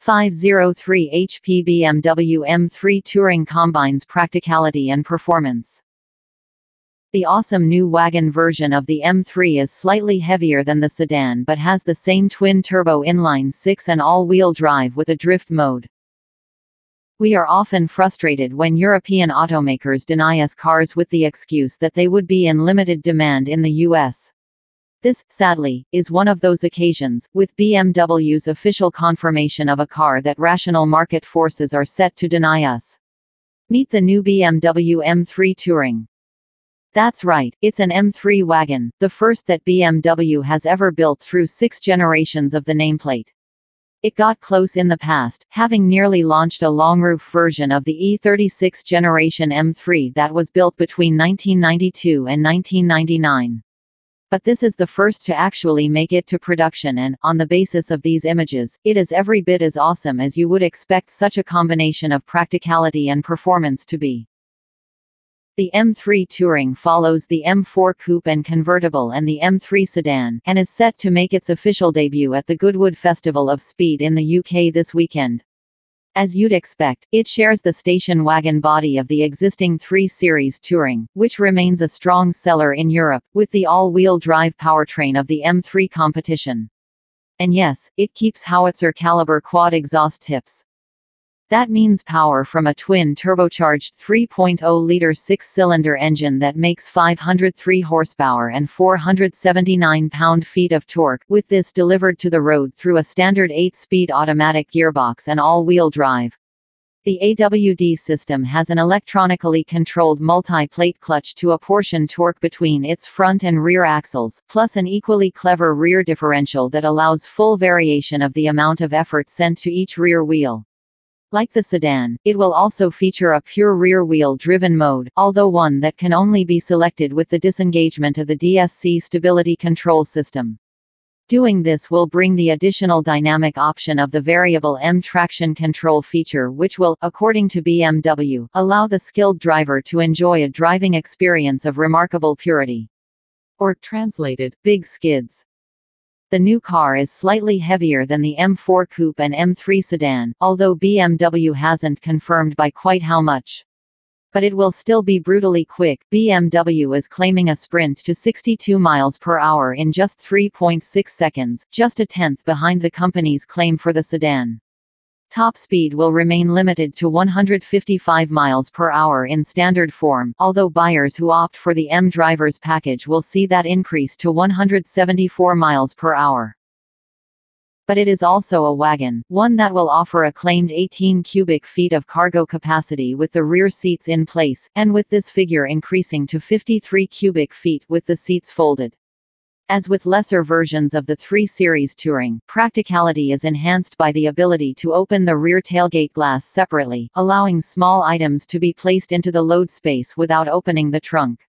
503 HP BMW M3 Touring combines practicality and performance. The awesome new wagon version of the M3 is slightly heavier than the sedan but has the same twin-turbo inline-six and all-wheel drive with a drift mode. We are often frustrated when European automakers deny us cars with the excuse that they would be in limited demand in the US. This, sadly, is one of those occasions, with BMW's official confirmation of a car that rational market forces are set to deny us. Meet the new BMW M3 Touring. That's right, it's an M3 wagon, the first that BMW has ever built through six generations of the nameplate. It got close in the past, having nearly launched a long-roof version of the E36 generation M3 that was built between 1992 and 1999. But this is the first to actually make it to production and, on the basis of these images, it is every bit as awesome as you would expect such a combination of practicality and performance to be. The M3 Touring follows the M4 Coupe and Convertible and the M3 Sedan, and is set to make its official debut at the Goodwood Festival of Speed in the UK this weekend. As you'd expect, it shares the station wagon body of the existing 3 Series Touring, which remains a strong seller in Europe, with the all-wheel drive powertrain of the M3 competition. And yes, it keeps howitzer caliber quad exhaust tips, that means power from a twin-turbocharged 3.0-liter six-cylinder engine that makes 503 horsepower and 479 pound-feet of torque, with this delivered to the road through a standard 8-speed automatic gearbox and all-wheel drive. The AWD system has an electronically controlled multi-plate clutch to apportion torque between its front and rear axles, plus an equally clever rear differential that allows full variation of the amount of effort sent to each rear wheel. Like the sedan, it will also feature a pure rear-wheel driven mode, although one that can only be selected with the disengagement of the DSC stability control system. Doing this will bring the additional dynamic option of the variable M traction control feature which will, according to BMW, allow the skilled driver to enjoy a driving experience of remarkable purity. Or translated, big skids. The new car is slightly heavier than the M4 Coupe and M3 sedan, although BMW hasn't confirmed by quite how much. But it will still be brutally quick. BMW is claiming a sprint to 62 miles per hour in just 3.6 seconds, just a tenth behind the company's claim for the sedan. Top speed will remain limited to 155 miles per hour in standard form, although buyers who opt for the M Drivers package will see that increase to 174 miles per hour. But it is also a wagon, one that will offer a claimed 18 cubic feet of cargo capacity with the rear seats in place, and with this figure increasing to 53 cubic feet with the seats folded. As with lesser versions of the 3 Series Touring, practicality is enhanced by the ability to open the rear tailgate glass separately, allowing small items to be placed into the load space without opening the trunk.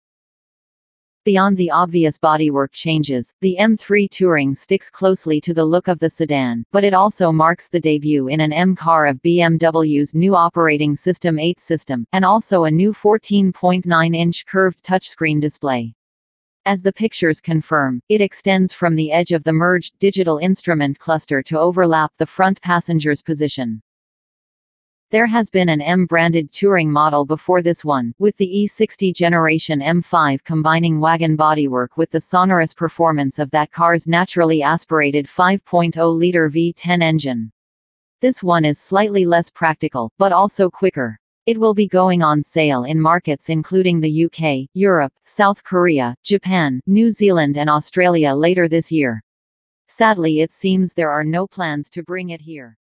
Beyond the obvious bodywork changes, the M3 Touring sticks closely to the look of the sedan, but it also marks the debut in an M car of BMW's new operating system 8 system, and also a new 14.9-inch curved touchscreen display. As the pictures confirm, it extends from the edge of the merged digital instrument cluster to overlap the front passenger's position. There has been an M-branded touring model before this one, with the E60 generation M5 combining wagon bodywork with the sonorous performance of that car's naturally aspirated 5.0-liter V10 engine. This one is slightly less practical, but also quicker. It will be going on sale in markets including the UK, Europe, South Korea, Japan, New Zealand and Australia later this year. Sadly it seems there are no plans to bring it here.